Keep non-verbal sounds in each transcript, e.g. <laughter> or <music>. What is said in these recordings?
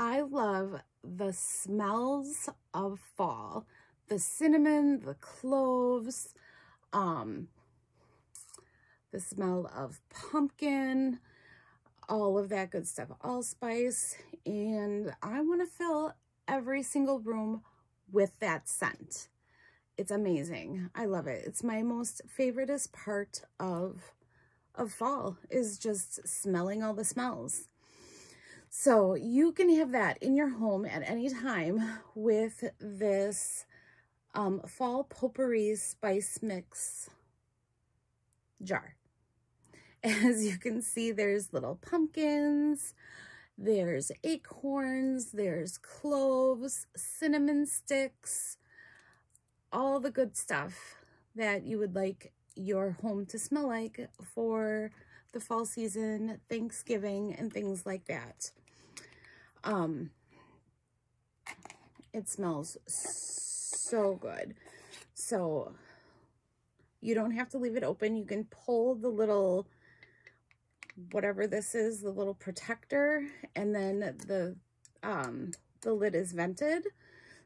I love the smells of fall. The cinnamon, the cloves, um, the smell of pumpkin, all of that good stuff, allspice. And I want to fill every single room with that scent. It's amazing. I love it. It's my most favoriteest part of, of fall is just smelling all the smells. So you can have that in your home at any time with this um, fall potpourri spice mix jar. <laughs> As you can see, there's little pumpkins, there's acorns, there's cloves, cinnamon sticks, all the good stuff that you would like your home to smell like for the fall season, Thanksgiving, and things like that. Um, it smells so good. So you don't have to leave it open. You can pull the little, whatever this is, the little protector, and then the, um, the lid is vented.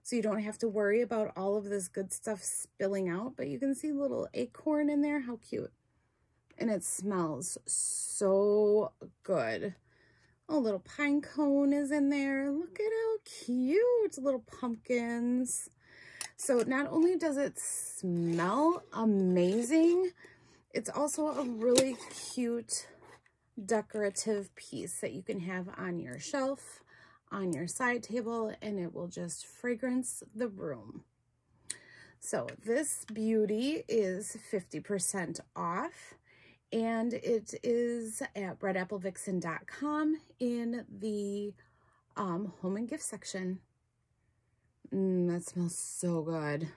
So you don't have to worry about all of this good stuff spilling out, but you can see little acorn in there. How cute. And it smells so good. A little pine cone is in there. Look at how cute. Little pumpkins. So not only does it smell amazing, it's also a really cute decorative piece that you can have on your shelf, on your side table, and it will just fragrance the room. So this beauty is 50% off and it is at redapplevixen.com in the um, home and gift section. Mm, that smells so good.